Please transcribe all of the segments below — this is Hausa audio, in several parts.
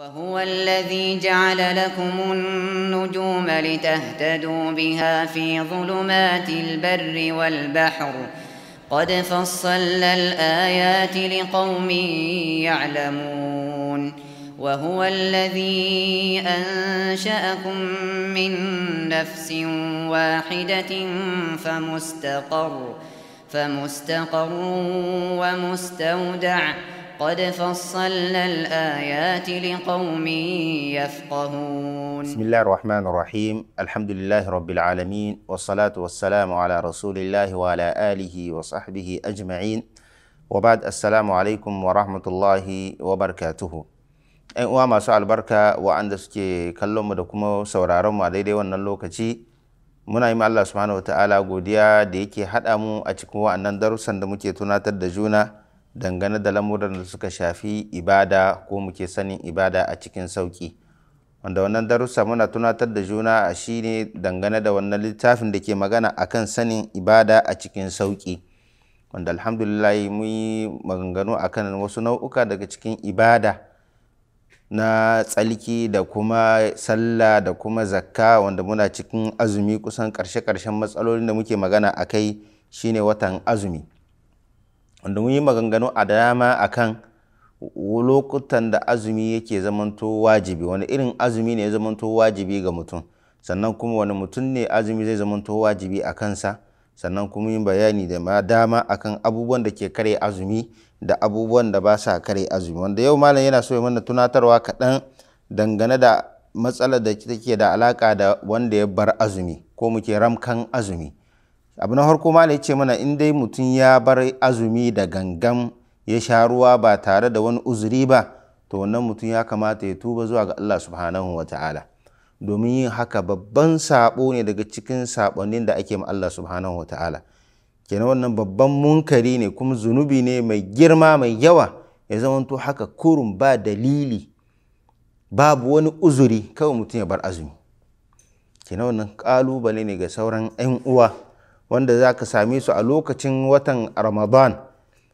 وهو الذي جعل لكم النجوم لتهتدوا بها في ظلمات البر والبحر. قد فصلنا الآيات لقوم يعلمون. وهو الذي أنشأكم من نفس واحدة فمستقر فمستقر ومستودع. قد فصلنا الآيات لقوم يفقهون. بسم الله الرحمن الرحيم. الحمد لله رب العالمين والصلاة والسلام على رسول الله وعلى آله وصحبه أجمعين. وبعد السلام عليكم ورحمة الله وبركاته. أي أمام سؤال بركة وعندك كلهم دكما سورارم وعليدي ونلو كتي muna yi Allah subhanahu wa ta'ala godiya da yake haɗa mu a cikin waɗannan darussan da muke dangane da lamuran da suka shafi ibada ko muke sanin ibada a cikin sauƙi. Wanda wannan darussa muna tunatar da juna a shi ne dangane da wannan littafin da ke magana akan sanin ibada a cikin sauƙi. Wanda alhamdulillah mun yi maganganu akan wasu nau'uka daga cikin ibada na tsalki da kuma sallah da kuma zakka wanda muna cikin azumi kusan ƙarshe-ƙarshen matsalolin da muke magana a kai shine watan azumi. Wanda mun yi maganganu a dama akan lokutan da azumi yake zamanto wajibi wani irin azumi ne ya zamanto wajibi ga mutum. Sannan kuma wani mutum ne azumi zai zamanto wajibi a kansa. Sannan kuma yin bayani da ma dama akan abubuwan da ke kare azumi da abubuwan da ba sa kare azumi. Wanda yau malam yana so ya mana tunatarwa kaɗan dangane da matsalar da take da alaka da wanda ya bar azumi ko muke ramkan azumi. Abu na farko malam ya ce mana in dai mutum ya bar azumi da gangan ya sha ruwa ba tare da wani uzuri ba to wannan mutum ya kamata ya tuba zuwa ga Allah subhanahu wa ta'ala. Domin yin haka babban sabo ne daga cikin saɓonin da ake ma Allah subhanahu wa ta'ala. Kenan wannan babban munkari ne kuma zunubi ne mai girma mai yawa ya zamanto haka kurun ba dalili babu wani uzuri kawai mutum ya bar azumi. Kenan wannan ƙalubale ne ga sauran 'yan uwa. Wanda za ka same su a lokacin watan ramadan.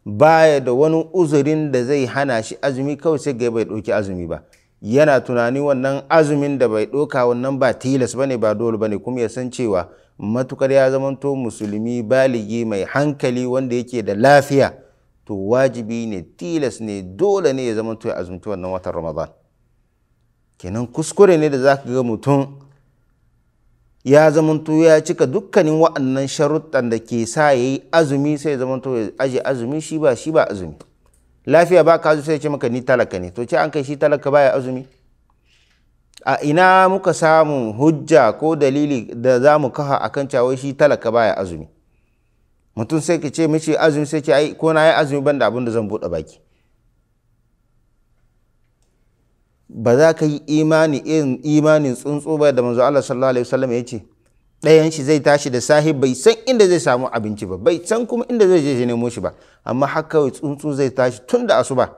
Baya da wani uzurin da zai hana shi azumi kawai sai ga bai ɗauki azumi ba. Yana tunani wannan azumin da bai ɗauka wannan ba tilas ba ne ba dole ba ne kuma ya san cewa matuƙar ya zamanto musulmi baligi mai hankali wanda yake da lafiya to wajibi ne tilas ne dole ne ya zamanto ya azumci wannan watan ramadan. Kenan kuskure ne da za ka ga mutum ya zamanto ya cika dukkanin wa'annan sharuɗan da ke sa ya yi azumi sai ya zamanto ya aje azumi shi ba shi ba azumi. Lafiya ba ka sai ce maka ni talaka ne. To ce an kai shi talaka baya azumi? A ina muka samu hujja ko dalili da za mu kafa a kan cewa shi talaka baya azumi? Mutum sai ka ce mishi azumi sai ce ai ko na yi azumi ban da abin da zan buɗe baki. Ba za ka yi imani irin imanin tsuntsu ba da manzo Allah sallallahu alaihi wasallam ya ce ɗayan shi zai tashi da sahi bai san inda zai samu abinci ba bai san kuma inda zai je nemo shi ba. Amma haka kawai tsuntsu zai tashi tun da asuba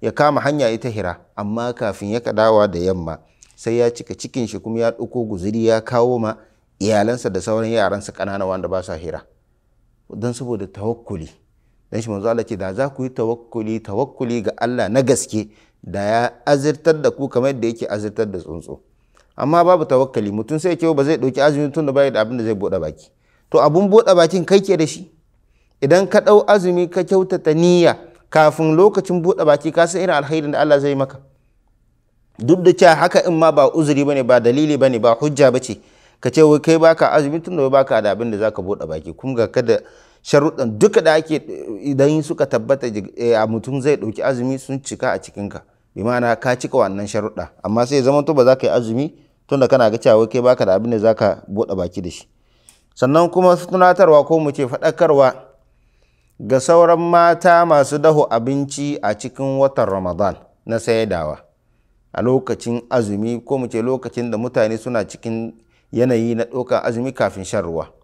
ya kama hanya ita hira. Amma kafin ya dawa da yamma sai ya cika cikin shi kuma ya ɗauko guziri ya kawo ma iyalansa da sauran yaransa ƙanana wanda ba sa hira. Don saboda tawakkuli. Don shi manzo Allah ce da za ku yi tawakkuli tawakkuli ga Allah na gaske da ya azirtar da ku kamar yadda yake azirtar da tsuntsu. Amma babu tawakkali mutum sai kyau ba zai ɗauki azumi tun da bai da abin da zai buɗe baki. To abun buɗe bakin kai ke da shi. Idan ka ɗau azumi ka kyautata niyya kafin lokacin buɗe baki ka san irin alkhairin da Allah zai maka. Duk da cewa haka in ma ba uzuri ba ne ba dalili ba ne ba hujja bace ka ce wai kai baka azumi tun da baka da abin da zaka buɗe baki. Kuma ga kada sharuɗan duka da ake idan suka tabbata a mutum zai ɗauki azumi sun cika a cikinka. Bi ma'ana ka cika wannan sharuɗa. Amma sai zama to ba za ka yi azumi tun da kana ga cewa kai baka da abin da zaka buɗe baki da shi. Sannan kuma tunatarwa ko mu ce faɗakarwa ga sauran mata masu daho abinci a cikin watan ramadan na saidawa. A lokacin azumi ko mu ce lokacin da mutane suna cikin yanayi na ɗaukar azumi kafin shan ruwa.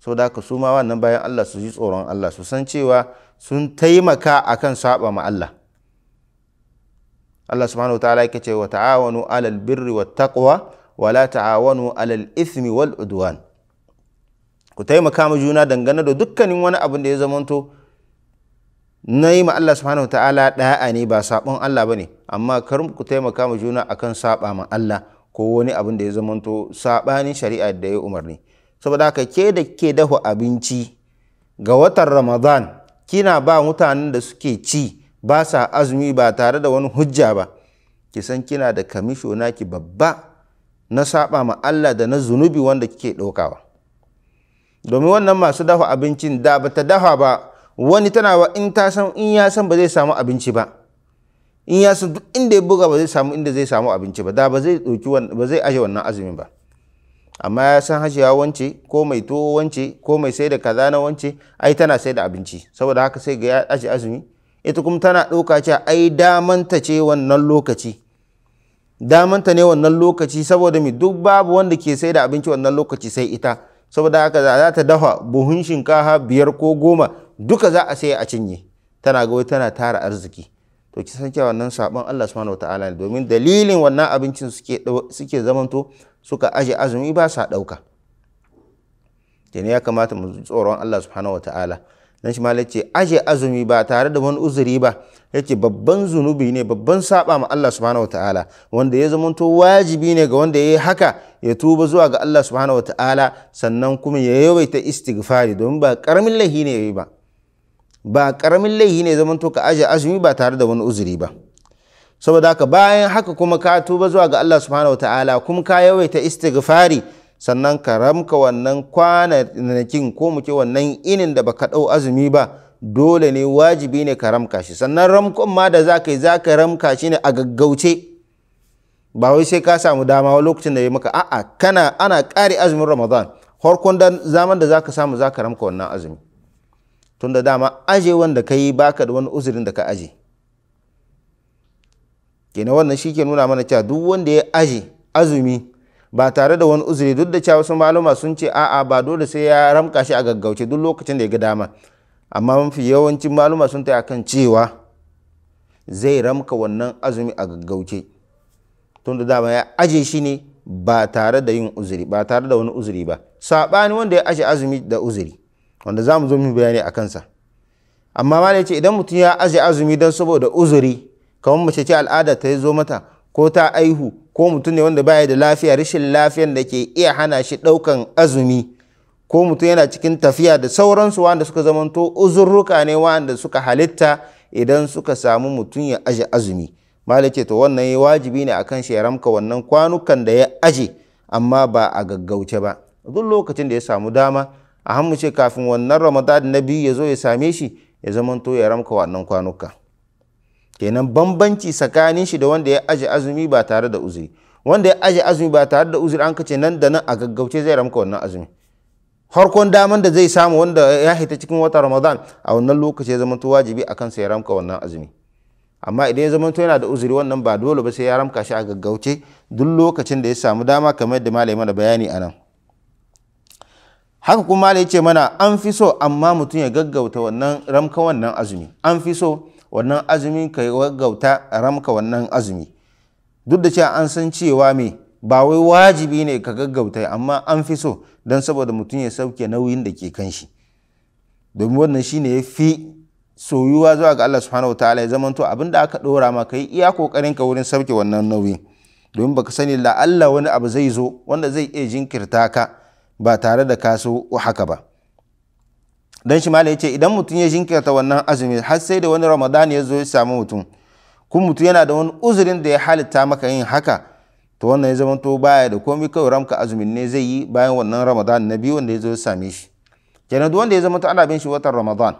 So da haka su ma wannan bayan Allah su ji tsoron Allah su san cewa sun taimaka akan saba ma Allah. Allah subhanahu wa ta'ala yake ce wa ta'awanu alal birri wat taqwa wa la ta'awanu alal ithmi wal udwan. Ku taimaka ma juna dangane da dukkanin wani abin da ya zamanto na yi ma Allah subhanahu ta'ala da'a ne ba sabon Allah ba ne amma kar ku taimaka ma juna akan saba ma Allah ko wani abin da ya zamanto sabanin shari'a da ya umarni. Saboda haka ke da ke dafa abinci ga watan Ramadan kina ba mutanen da suke ci ba sa azumi ba tare da wani hujja ba. Ki san kina da kamisho naki babba na saba ma Allah da na zunubi wanda kike ɗaukawa. Domin wannan masu dafa abincin da bata dafa ba wani tana wa in ta san in ya san ba zai samu abinci ba. In ya san duk inda ya buga ba zai samu inda zai samu abinci ba. Da ba zai ɗauki ba zai aje wannan azumin ba. Amma ya san hajiya wance ko mai tuwo wance ko mai sai da kaza na wance ai tana sai da abinci. Saboda haka sai ga ya aje azumi. Ita kuma tana ɗauka cewa ai damanta ce wannan lokaci. Damanta ne wannan lokaci saboda mi duk babu wanda ke sai da abinci wannan lokaci sai ita. Saboda haka za ta dafa buhun shinkafa biyar ko goma duka za a sai a cinye. Tana ga tana tara arziki. To ki san cewa wannan sabon Allah subhanahu wataala ne. Domin dalilin wannan abincin suke suke zamanto suka aje azumi ba sa ɗauka kenan ya kamata mu tsoron Allah subhanahu wataala dan shi malai ce aje azumi ba tare da wani uzuri ba. Yace babban zunubi ne babban saba ma Allah subhanahu wataala wanda ya zamanto wajibi ne ga wanda ya yi haka ya tuba zuwa ga Allah subhanahu wataala sannan kuma ya yawaita istighfari. Domin ba ƙaramin laihi ne yayi ba. Ba ƙaramin laihi ne zamanto ka aje azumi ba tare da wani uzuri ba. Saboda haka bayan haka kuma ka tuba zuwa ga Allah subhanahu wataala kuma ka yawaita istighfari sannan ka ramka wannan kwanakin ko muke wannan inin da baka ɗau azumi ba dole ne wajibi ne ka ramka shi. Sannan ramkon ma da za ka yi za ka ramka shi ne a gaggauce. Ba wai sai ka samu dama wa lokacin da ya maka a'a kana ana ƙari azumin ramadan. Farkon zaman da za ka samu za ka ramka wannan azumi. Tun da dama aje wanda ka yi baka da wani uzurin da ka aje. Kenan wannan shi ke nuna mana cewa duk wanda ya aje azumi ba tare da wani uzuri duk da cewa wasu maluma sun ce a'a ba dole sai ya ramka shi a gaggauce duk lokacin da ya ga dama. Amma mafi yawancin maluma sun ta kan cewa zai ramka wannan azumi a gaggauce. Tun da dama ya aje shi ne ba tare da yin uzuri ba tare da wani uzuri ba. Saɓani wanda ya aje azumi da uzuri. Wanda za mu zo mu bayani a kansa. Amma ma ce idan mutum ya aje azumi don saboda uzuri kamar mace ce al'ada ta zo mata ko ta aihu ko mutum ne wanda baya da lafiya rashin lafiyan da ke iya hana shi ɗaukan azumi ko mutum yana cikin tafiya da sauransu wanda suka zamanto uzurruka ne wanda suka halitta idan suka samu mutum ya aje azumi. Malai ce to wannan ya wajibi ne akan shi ya ramka wannan kwanukan da ya aje amma ba a gaggauce ba. Duk lokacin da ya samu dama a ce kafin wannan ramadan na biyu ya zo ya same shi ya zamanto ya ramka wannan kwanuka. Kenan bambanci tsakanin shi da wanda ya aje azumi ba tare da uzuri. Wanda ya aje azumi ba tare da uzuri an kace nan da nan a gaggauce zai ramka wannan azumi. Harkon daman da zai samu wanda ya hita cikin wata ramadan a wannan lokaci ya zama to wajibi a kansa ya ramka wannan azumi. Amma idan ya zama to yana da uzuri wannan ba dole ba sai ya ramka shi a gaggauce. Duk lokacin da ya samu dama kamar yadda malai mana bayani a nan. Haka kuma malai ce mana an fi so amma mutum ya gaggauta wannan ramka wannan azumi. An fi so wannan azumi ka gaggauta ramka wannan azumi. Duk da cewa an san cewa me ba wai wajibi ne ka gaggauta amma an fi so don saboda mutum ya sauke nauyin da ke kan shi. Domin wannan shine ya fi soyuwa zuwa ga Allah subhanahu wataala ya zamanto abin da aka ɗora ma yi iya ƙoƙarin ka wurin sauke wannan nauyin. Domin baka sani la Allah wani abu zai zo wanda zai iya jinkirta ka ba tare da ka so haka ba. Dan shi malai ce idan mutum ya jinkirta wannan azumi har sai da wani ramadan ya zo ya samu mutum kuma mutum yana da wani uzurin da ya halitta maka yin haka to wannan ya zama to baya da komai kawai ramka azumin ne zai yi bayan wannan ramadan na biyu wanda ya zo ya same shi. Kenan duk wanda ya zama to ana bin shi watan ramadan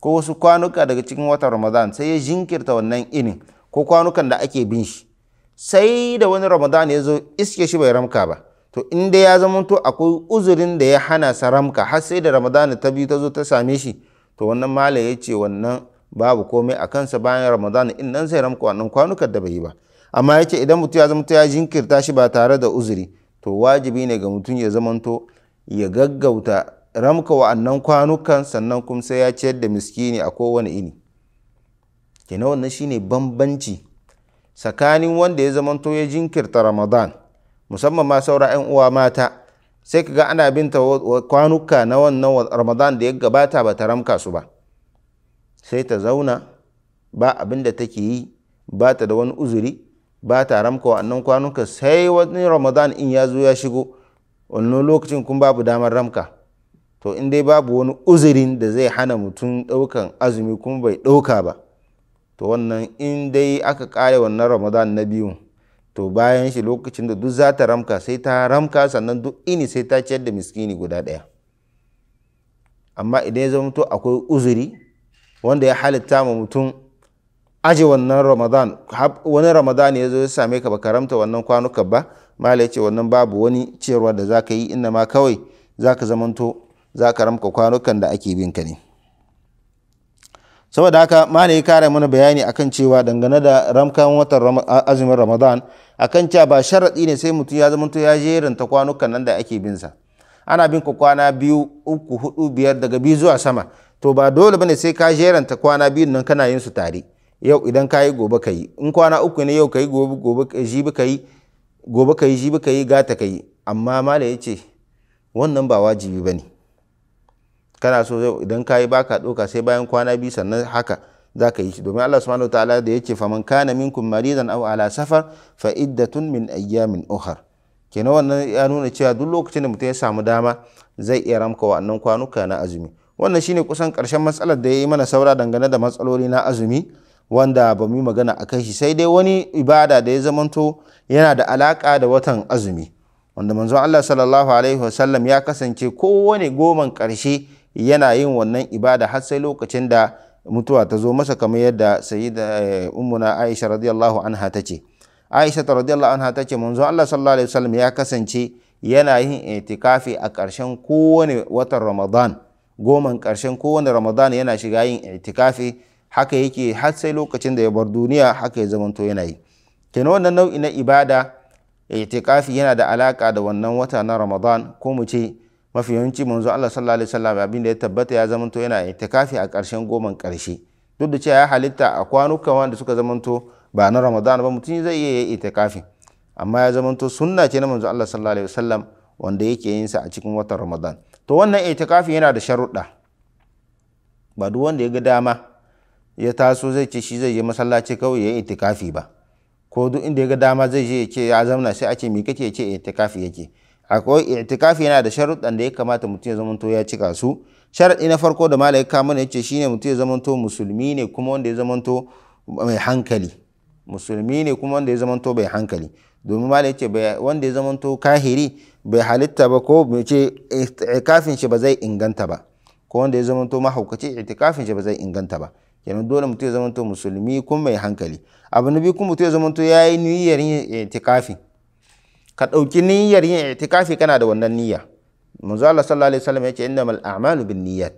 ko wasu kwanuka daga cikin watan ramadan sai ya jinkirta wannan inin ko kwanukan da ake bin shi sai da wani ramadan ya zo iske shi bai ramka ba. To in dai ya zama to akwai uzurin da ya hana sa ramka har sai da ramadan ta biyu ta zo ta same shi to wannan mala ya ce wannan babu komai a kansa bayan ramadan in nan sai ramka wannan kwanukan da bai yi ba. Amma ya ce idan mutum ya zama ya jinkirta shi ba tare da uzuri to wajibi ne ga mutum ya zamanto ya gaggauta ramka wa'annan kwanukan sannan kuma sai ya ciyar da miskini a kowane ini. Kenan wannan shine bambanci tsakanin wanda ya zamanto ya jinkirta ramadan musamman ma saura 'yan uwa mata. Sai kaga ana binta kwanuka na wannan ramadan da ya gabata ba ta ramka su ba. Sai ta zauna ba abin da take yi ba ta da wani uzuri ba ta ramka wa'annan kwanuka sai wani ramadan in ya zo ya shigo wannan lokacin kun babu damar ramka. To in dai babu wani uzurin da zai hana mutum ɗaukan azumi kuma bai ɗauka ba to wannan in dai aka ƙare wannan ramadan na biyu to bayan shi lokacin da duk za ta ramka sai ta ramka sannan duk ini sai ta ciyar da miskini guda ɗaya. Amma idan ya zama to akwai uzuri wanda ya halitta ma mutum aje wannan ramadan wani ramadan ya zo ya same ka ba karamta wannan kwanuka ba mala ce wannan babu wani ciyarwa da za ka yi inna ma kawai za ka zamanto za ka ramka kwanukan da ake bin ka ne. Saboda haka mala ya kare mana bayani akan cewa dangane da ramkan watan azumin ramadan akan cewa ba sharaɗi ne sai mutum ya zamanto ya jeranta kwanukan nan da ake bin sa. Ana bin kwana biyu uku huɗu biyar daga biyu zuwa sama. To ba dole ba ne sai ka jeranta kwana biyun nan kana yin su tare. Yau idan ka yi gobe ka yi. In kwana uku ne yau ka yi gobe gobe jibi ka yi gobe ka yi jibi ka yi gata ka yi. Amma mala ya ce wannan ba wajibi ba ne kana so idan ka yi baka ɗauka sai bayan kwana biyu sannan haka za ka yi shi. Domin Allah subhanahu ta'ala da ya ce faman kana minkum maridan aw ala safar fa iddatun min ayyamin ukhar. Kenan wannan ya nuna cewa duk lokacin da mutum ya samu dama zai iya ramka wa'annan kwanuka na azumi. Wannan shine kusan ƙarshen matsalar da ya yi mana saura dangane da matsaloli na azumi wanda ba mu magana a kan shi. Sai dai wani ibada da ya zamanto yana da alaka da watan azumi wanda manzon Allah sallallahu alaihi wasallam ya kasance kowane goman ƙarshe yana yin wannan ibada har sai lokacin da mutuwa ta zo masa kamar yadda sayyida ummuna Aisha radiyallahu anha ta ce. Aisha radiyallahu anha ta ce manzon Allah sallallahu alaihi wasallam ya kasance yana yin itikafi a ƙarshen kowane watan Ramadan. Goman ƙarshen kowane Ramadan yana shiga yin itikafi. Haka yake har sai lokacin da ya bar duniya haka ya zamanto yana yi. Kenan wannan nau'i na ibada itikafi yana da alaka da wannan wata na ramadan ko mu ce mafi yawanci manzo Allah sallallahu alaihi wasallam abin da ya tabbata ya zamanto yana itikafi a ƙarshen goman ƙarshe. Duk da cewa ya halitta a kwanuka wanda suka zamanto ba na ramadan ba mutum zai iya yi itikafi. Amma ya zamanto sunna ce na manzo Allah sallallahu alaihi wasallam wanda yake yin sa a cikin watan ramadan. To wannan itikafi yana da sharuɗa. Ba duk wanda ya ga dama ya taso zai ce shi zai je masallaci kawai ya yi itikafi ba. Ko duk inda ya ga dama zai je ya ce ya zamna sai a ce me kake ce itikafi yake. Akwai itikafi yana da sharuɗan da ya kamata mutum ya zamanto ya cika su. Sharaɗi na farko da malai ka mana ya ce shine mutum ya zamanto musulmi ne kuma wanda ya zamanto mai hankali. Musulmi ne kuma wanda ya zamanto bai hankali. Domin malai ya ce wanda ya zamanto kahiri bai halitta ba ko mai ce itikafin shi ba zai inganta ba. Ko wanda ya zamanto mahaukaci itikafin shi ba zai inganta ba. Kenan dole mutum ya zamanto musulmi kuma mai hankali. Abu na biyu kuma mutum ya zamanto ya yi niyyar yin itikafi. Ka ɗauki niyyar yin itikafi kana da wannan niyya. Manzo Allah sallallahu alaihi wasallam ya ce innamal a'malu bin niyyat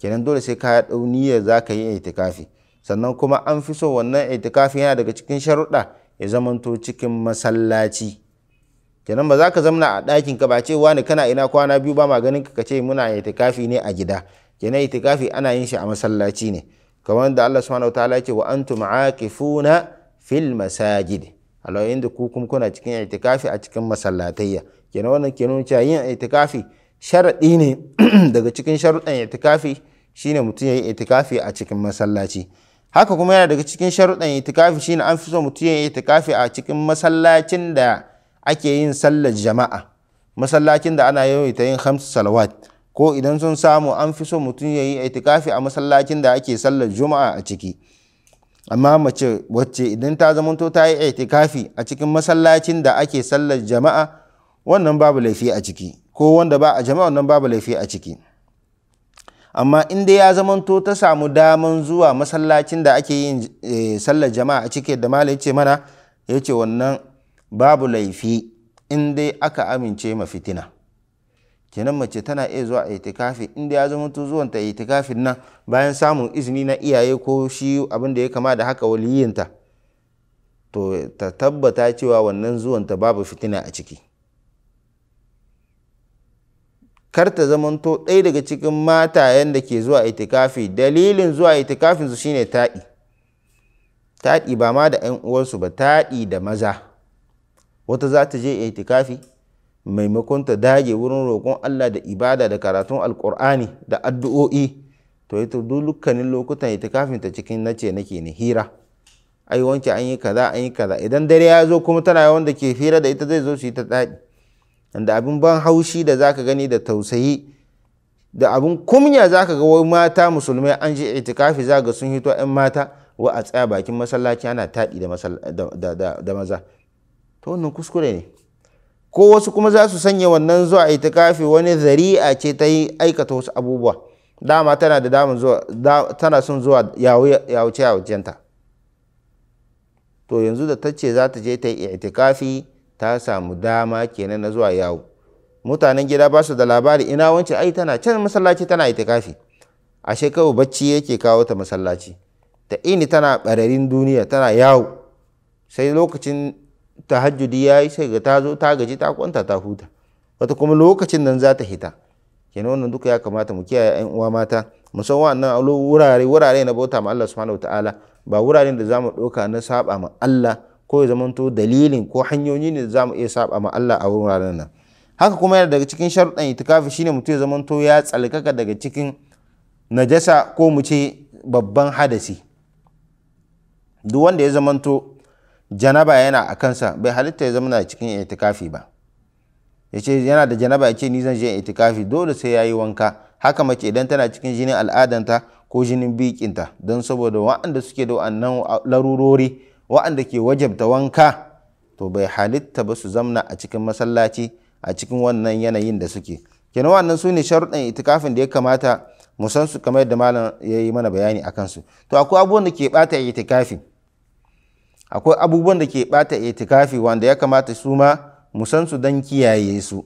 kenan dole sai ka ɗau niyyar zaka yi itikafi. Sannan kuma an fi so wannan itikafi yana daga cikin sharuɗa ya zamanto cikin masallaci. Kenan ba za ka zamna a ɗakin ka ba ce wani kana ina kwana biyu ba ma ganin ka ce muna itikafi ne a gida. Kenan itikafi ana yin shi a masallaci ne. Kamar da Allah subhanahu wataala ya ce wa antum aakifuna fil masajid. Allah inda ku kuma kuna cikin itikafi a cikin masallatayya. Kenan wannan ke nuna cewa yin itikafi sharadi ne daga cikin sharuɗan itikafi shine mutum ya yi itikafi a cikin masallaci. Haka kuma yana daga cikin sharuɗan itikafi shine an fi so mutum ya yi itikafi a cikin masallacin da ake yin sallar jama'a. Masallacin da ana yawaita yin hamsu salawat. Ko idan sun samu an fi so mutum ya yi itikafi a masallacin da ake sallar juma'a a ciki. Amma mace wacce idan ta zamanto ta yi itikafi a cikin masallacin da ake sallar jama'a wannan babu laifi a ciki. Ko wanda ba a jama'a wannan babu laifi a ciki. Amma in dai ya zamanto ta samu daman zuwa masallacin da ake yin sallar jama'a a ciki da malai ce mana ya ce wannan babu laifi in dai aka amince ma fitina. Kenan mace tana iya zuwa itikafi inda ya zama to zuwan ta itikafin nan bayan samun izini na iyaye ko shi abin da ya kama da haka waliyinta to ta tabbata cewa wannan zuwan ta babu fitina a ciki. Kar ta zamanto ɗaya daga cikin matayen da ke zuwa itikafi. Dalilin zuwa itikafin su shine taɗi. Taɗi ba ma da 'yan uwansu ba taɗi da maza. Wata za ta je itikafi maimakon ta dage wurin roƙon Allah da ibada da karatun alƙur'ani da addu'o'i to ita dukkanin lokutan itikafin ta cikin nace nake ne hira. Ai wanke an yi kaza an yi kaza. Idan dare ya zo kuma tana yawan da ke hira da ita zai zo su yi ta daɗi. Da abin ban haushi da zaka gani da tausayi da abin kumya zaka ga wai mata musulmai an je itikafi za ga sun hito 'yan mata wa a tsaya bakin masallaci ana taɗi da maza. To wannan kuskure ne. Ko wasu kuma za su sanya wannan zuwa itikafi wani zari'a ce ta yi aikata wasu abubuwa. Dama tana da damar zuwa tana son zuwa yawuce yawucenta. To yanzu da ta ce za ta je ta yi itikafi ta samu dama kenan na zuwa yawo mutanen gida ba su da labari ina wance ai tana can masallaci tana itikafi. Ashe kawai bacci yake kawo ta masallaci. Ta ini tana bararin duniya tana yawo sai lokacin tahajjudi ya yi sai ga ta zo ta gaji ta kwanta ta huta. Wata kuma lokacin nan za ta hita. Kenan wannan duka ya kamata mu kiyaye yan uwa mata. Musamman wannan wurare wurare na bauta ma Allah subhanahu wataala ba wuraren da za mu ɗauka na saba ma Allah ko ya zamanto dalilin ko hanyoyi ne da za mu iya saba ma Allah a wuraren nan. Haka kuma yana daga cikin sharuɗan itikafi shine mutum ya zamanto ya tsalkaka daga cikin najasa ko mu ce babban hadasi. Duk wanda ya zamanto janaba yana a kansa bai halitta ya zama cikin itikafi ba. Ya ce yana da janaba ya ce ni zan je itikafi dole sai ya yi wanka. Haka mace idan tana cikin jinin al'adanta ko jinin bikinta don saboda wa'anda suke da wa'annan larurori wa'anda ke wajabta wanka to bai halitta ba su zamna a cikin masallaci a cikin wannan yanayin da suke. Kenan wannan su ne sharuɗan itikafin da ya kamata mu san su kamar yadda malam ya yi mana bayani a kansu. To akwai abubuwan da ke ɓata itikafi. Akwai abubuwan da ke ɓata itikafi wanda ya kamata su ma mu san su don kiyaye su.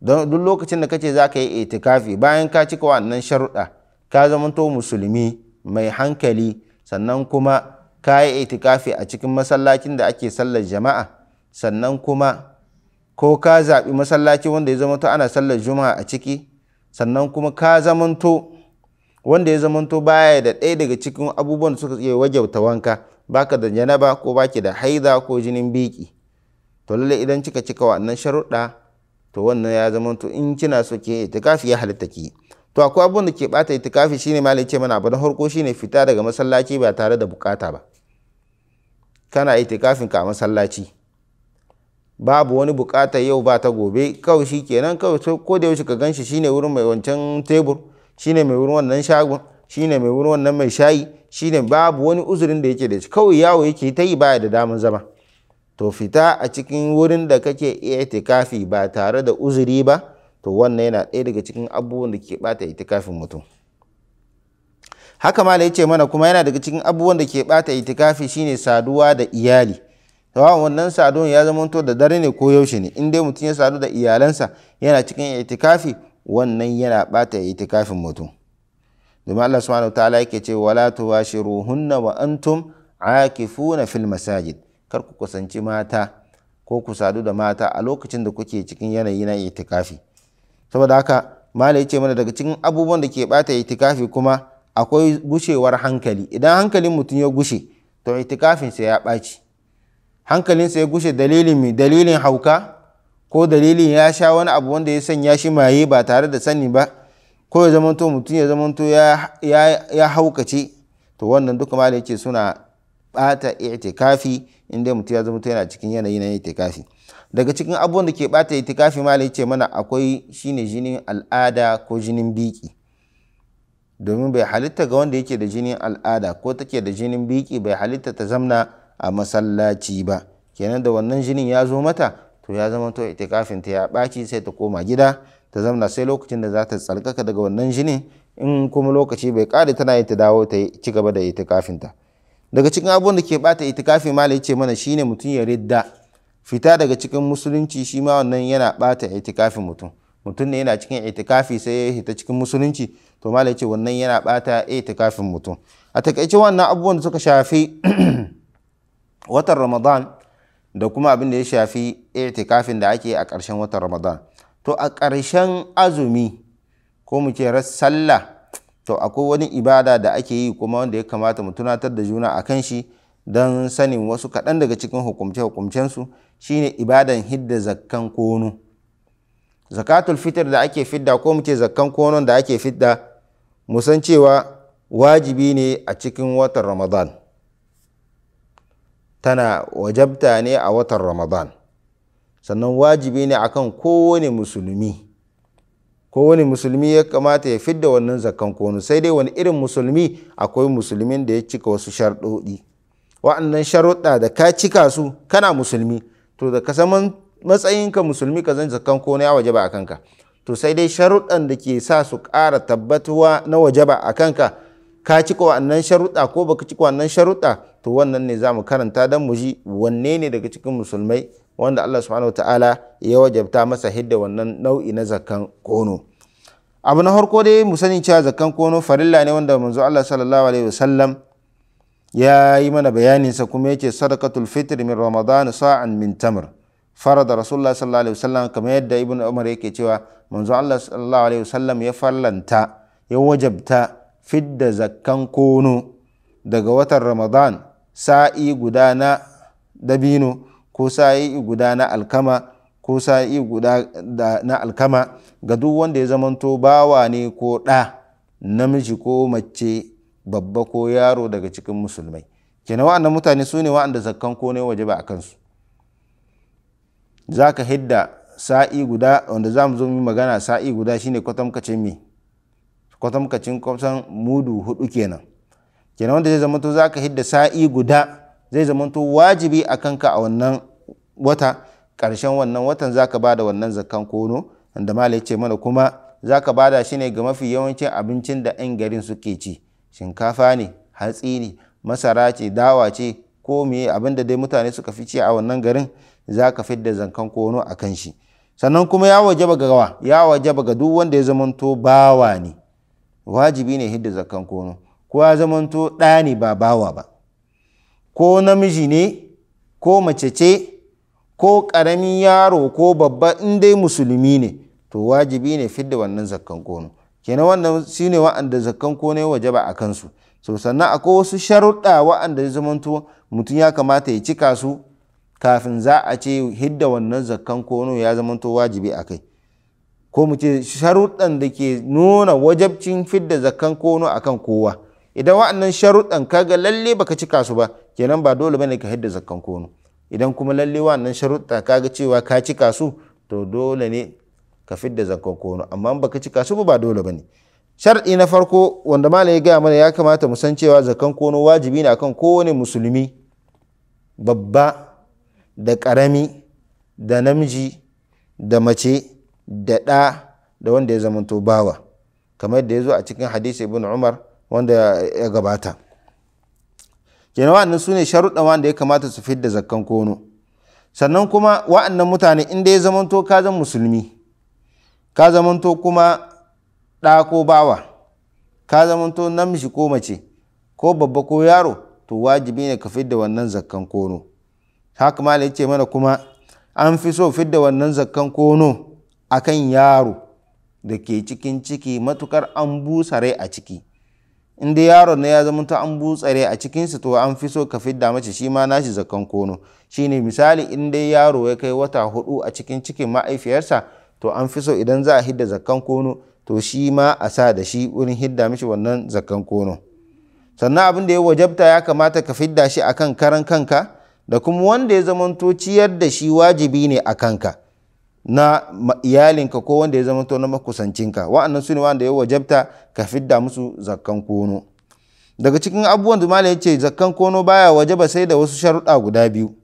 Don duk lokacin da kace za ka yi itikafi bayan ka cika wannan sharuɗa ka zamanto musulmi mai hankali sannan kuma ka yi itikafi a cikin masallacin da ake sallar jama'a sannan kuma ko ka zaɓi masallaci wanda ya zamanto ana sallar juma'a a ciki sannan kuma ka zamanto wanda ya zamanto baya da ɗaya daga cikin abubuwan da suka iya wajauta wanka baka da janaba ko baki da haida ko jinin biki. To lalle idan kika cika wannan sharuɗa to wannan ya zama to in kina so ki itikafi ya halitta ki. To akwai abubuwan da ke bata itikafi shine malai ce mana abu na farko shine fita daga masallaci ba tare da buƙata ba. Kana itikafin ka a masallaci. Babu wani buƙata yau ba ta gobe kawai shi kenan kawai ko da yaushe ka gan shi shine wurin mai wancan tebur shine mai wurin wannan shagon. Shine mai wurin wannan mai shayi shine babu wani uzurin da yake da shi. Kawai yawo yake ta yi baya da damun zama. To fita a cikin wurin da kake itikafi ba tare da uzuri ba to wannan yana ɗaya daga cikin abubuwan da ke bata itikafin mutum. Haka ma da ya ce mana kuma yana daga cikin abubuwan da ke bata itikafi shine saduwa da iyali. Tawa wannan saduwan ya zama to da dare ne ko yaushe ne in dai mutum ya sadu da iyalansa yana cikin itikafi wannan yana bata itikafin mutum. Domin Allah subhanahu wa ta'ala yake ce wala tuwashiruhunna wa antum akifuna fil masajid. Kar ku kusanci mata ko ku sadu da mata a lokacin da kuke cikin yanayi na itikafi. Saboda haka mala ya ce mana daga cikin abubuwan da ke bata itikafi kuma akwai gushewar hankali. Idan hankalin mutum ya gushe to itikafinsa ya ɓaci. Hankalinsa ya gushe dalilin mi dalilin hauka ko dalilin ya sha wani abu wanda ya sanya shi maye ba tare da sani ba? Ko ya zamanto mutum ya zamanto ya haukace to wannan duka mala ya ce suna bata itikafi inda mutum ya zama yana cikin yanayi na itikafi. Daga cikin abubuwan da ke bata itikafi malai ce mana akwai shine jinin al'ada ko jinin biki. Domin bai halitta ga wanda yake da jinin al'ada ko take da jinin biki bai halitta ta zamna a masallaci ba. Kenan da wannan jinin ya zo mata to ya zama to itikafin ta ya ɓaci sai ta koma gida ta zamna sai lokacin da za ta tsarkaka daga wannan jinin in kuma lokaci bai ƙare tana yi ta dawo ta ci gaba da itikafin ta. Daga cikin abubuwan da ke bata itikafi malai ce mana shine mutum ya ridda. Fita daga cikin musulunci shi ma wannan yana bata itikafin mutum. Mutum ne yana cikin itikafi sai ya hita cikin musulunci to malai ce wannan yana bata itikafin mutum. A taƙaice wannan abubuwan da suka shafi watan ramadan da kuma abin da ya shafi itikafin da ake a ƙarshen watan ramadan. To a ƙarshen azumi ko mu ce sallah to akwai wani ibada da ake yi kuma wanda ya kamata mu tunatar da juna a kan shi don sanin wasu kaɗan daga cikin hukumce-hukumcensu. Shine ibadan hidda zakkan kono zakatul fitr da ake fidda ko mu ce zakkan konon da ake fidda musan cewa wajibi ne a cikin watan ramadan. Tana wajabta ne a watan ramadan. Sannan wajibi ne akan kowane musulmi kowane musulmi ya kamata ya fidda wannan zakan kono sai dai wani irin musulmi akwai musulmin da ya cika wasu sharɗoɗi. Wa'annan sharuɗa da ka cika su kana musulmi to da ka saman matsayinka musulmi ka zan zakan kono ya wajaba a kanka. To sai dai sharuɗan da ke sa su ƙara tabbatuwa na wajaba a kanka ka cika wa'annan sharuɗa ko baka cika wa'annan sharuɗa to wannan ne za mu karanta don mu ji wanne ne daga cikin musulmai wanda Allah subhanahu ta'ala ya wajabta masa hidda wannan nau'i na zakkan kono abu na harko dai mu sani cewa zakkan kono farilla ne wanda manzo Allah sallallahu alaihi wasallam ya yi mana bayaninsa kuma ya ce sadaqatul fitr min ramadan sa'an min tamr. Farada rasulullah sallallahu alaihi wasallam kamar yadda ibn umar yake cewa manzo Allah sallallahu alaihi wasallam ya farlanta ya wajabta fidda zakkan kono daga watan ramadan sa'i guda na dabino ko sa'i guda na alkama ko sa'i guda na alkama ga duk wanda ya zamanto bawa ne ko ɗa namiji ko mace babba ko yaro daga cikin musulmai. Kenan wa'annan mutane su ne wa'anda zakkan ko ne waje ba a kansu. Za ka hidda sa'i guda wanda za mu zo mu magana sa'i guda shine kwatamkacin me? Kwatamkacin kwamsan mudu huɗu kenan. Kenan wanda zai zamanto za ka hidda sa'i guda zai zamanto wajibi a kanka a wannan wata ƙarshen wannan watan za ka ba da wannan zakkan kono wanda malai ce mana kuma za ka ba da shi ne ga mafi yawancin abincin da 'yan garin suke ci. Shinkafa ne hatsi ne masara ce dawa ce ko me abin da dai mutane suka fi ci a wannan garin za ka fidda zakkan kono a kan shi. Sannan kuma ya wajaba ga gawa ya wajaba ga duk wanda ya zamanto bawa ne. Wajibi ne hidda zakkan kono ko ya zamanto ɗa ne ba bawa ba. Ko namiji ne ko mace ce ko ƙaramin yaro ko babba in dai musulmi ne to wajibi ne fidda wannan zakkan kono kenan wannan shi ne wa'anda zakkan kono ya wajaba a kansu. So sannan akwai wasu sharuɗa wa'anda ya zamanto mutum ya kamata ya cika su kafin za a ce hidda wannan zakkan kono ya zamanto wajibi a kai. Ko mu ce sharuɗan da ke nuna wajabcin fidda zakkan kono akan kowa. Idan wa'annan sharuɗan kaga lalle baka cika su ba kenan ba dole ba ne ka hidda zakkan kono idan kuma lalle wa'annan sharuɗa kaga cewa ka cika su to dole ne ka fidda zakkan kono amma baka cika su ba dole ba ne. Shar'i na farko wanda malam ya gaya mana ya kamata mu san cewa zakkan kono wajibi ne akan kowane musulmi babba da ƙarami da namiji da mace da ɗa da wanda ya zamanto bawa. Kamar yadda ya zo a cikin hadisi ibn umar wanda ya gabata. Kenan wa'annan su ne sharuɗa wanda ya kamata su fidda zakkan kono sannan kuma wa'annan mutane inda ya zamanto ka zan musulmi ka zamanto kuma ɗa ko bawa ka zamanto namiji ko mace ko babba ko yaro to wajibi ne ka fidda wannan zakkan kono haka ma ya ce mana kuma an fi so fidda wannan zakkan kono akan yaro da ke cikin ciki matuƙar an busa rai a ciki. Inda yaron na ya zama ta an butsare a cikinsa to an fi so ka fidda mace shi ma nashi zakkan kono. Shine misali in dai yaro ya kai wata huɗu a cikin cikin ma'aifiyarsa to an fi so idan za a hidda zakkan kono to shi ma a sa da shi wurin hidda mishi wannan zakkan kono. Sannan abin da ya wajabta ya kamata ka fidda shi akan karan kanka da kuma wanda ya zamanto ciyar da shi wajibi ne a kanka. Na iyalinka ko wanda ya zamanto na makusancinka. Wa'annan su ne wanda ya wajabta ka fidda musu zakkan kono daga cikin abubuwan da malam ya ce zakkan kono baya wajaba sai da wasu sharuɗa guda biyu.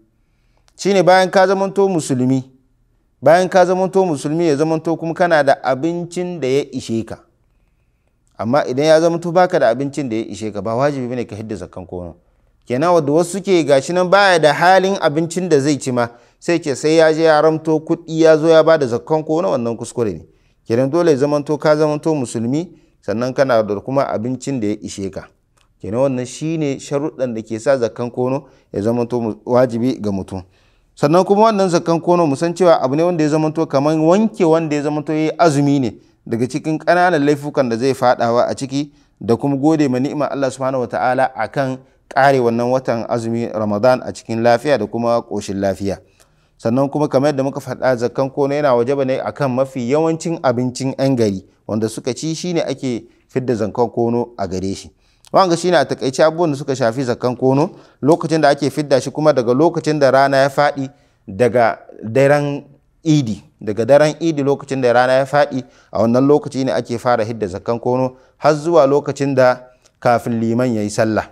Shine bayan ka zamanto musulmi bayan ka zamanto musulmi ya zamanto kuma kana da abincin da ya ishe ka. Amma idan ya zamanto baka da abincin da ya ishe ka ba wajibi ba ne ka hidda zakkan kono kenan wadda wasu suke gashi nan baya da halin abincin da zai ci ma sai ke sai ya je ya ramto kuɗi ya zo ya ba da zakkan ko na wannan kuskure ne. Kenan dole zamanto ka zamanto musulmi sannan kana da kuma abincin da ya ishe ka. Kenan wannan shine sharuɗan da ke sa zakkan kono ya zamanto wajibi ga mutum. Sannan kuma wannan zakkan kono mu san cewa abu ne wanda ya zamanto kamar wanke wanda ya zamanto ya azumi ne daga cikin ƙananan laifukan da zai faɗawa a ciki da kuma gode ma ni'imar Allah subhanahu wataala akan kare wannan watan azumi ramadan a cikin lafiya da kuma ƙoshin lafiya. Sannan kuma kamar yadda muka faɗa zakkan kono yana wajaba ne akan mafi yawancin abincin 'yan gari wanda suka ci shine ake fidda zakkan kono a gare shi. Wanga shine a taƙaice abubuwan da suka shafi zakkan kono lokacin da ake fidda shi kuma daga lokacin da rana ya faɗi daga daren idi daga daren idi lokacin da rana ya faɗi a wannan lokaci ne ake fara hidda zakkan kono har zuwa lokacin da kafin liman ya yi sallah.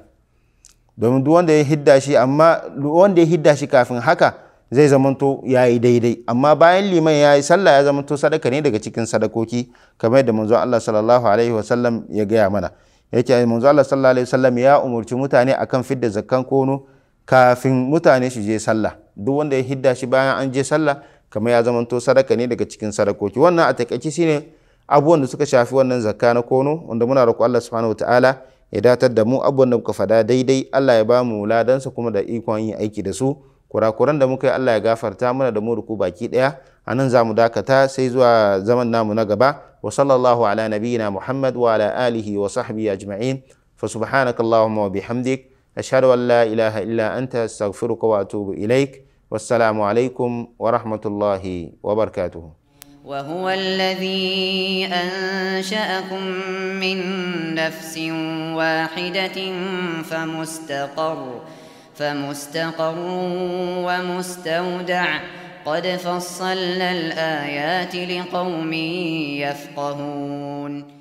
Domin duk wanda ya hidda shi amma wanda ya hidda shi kafin haka zai zamanto ya yi daidai. Amma bayan liman ya yi sallah ya zamanto sadaka ne daga cikin sadakoki kamar yadda manzo Allah sallallahu alaihi wasallam ya gaya mana. Yake manzo Allah sallallahu alaihi wasallam ya umurci mutane akan fidda zakkan kono kafin mutane su je sallah. Duk wanda ya hidda shi bayan an je sallah kamar ya zamanto sadaka ne daga cikin sadakoki. Wannan a taƙaice shine abubuwan da suka shafi wannan zakka na kono wanda muna roƙo Allah subhanahu wataala ya datar da mu. Abubuwan da muka fada daidai Allah ya ba mu ladansa kuma da ikon yin aiki da su. Kurakuran da muka yi Allah ya gafarta mana da mu ruku baki daya a nan za mu dakata sai zuwa zaman namu na gaba wa sallallahu ala nabiyyina Muhammad wa ala alihi wa sahbihi ajma'in fa subhanaka allahumma wa bihamdik ashhadu an la ilaha illa anta astaghfiruka wa atubu ilaik wassalamu alaikum wa rahmatullahi wa barakatuhu وهو الذي أنشأكم من نفس واحدة فمستقر فمستقر ومستودع. قد فصلنا الآيات لقوم يفقهون.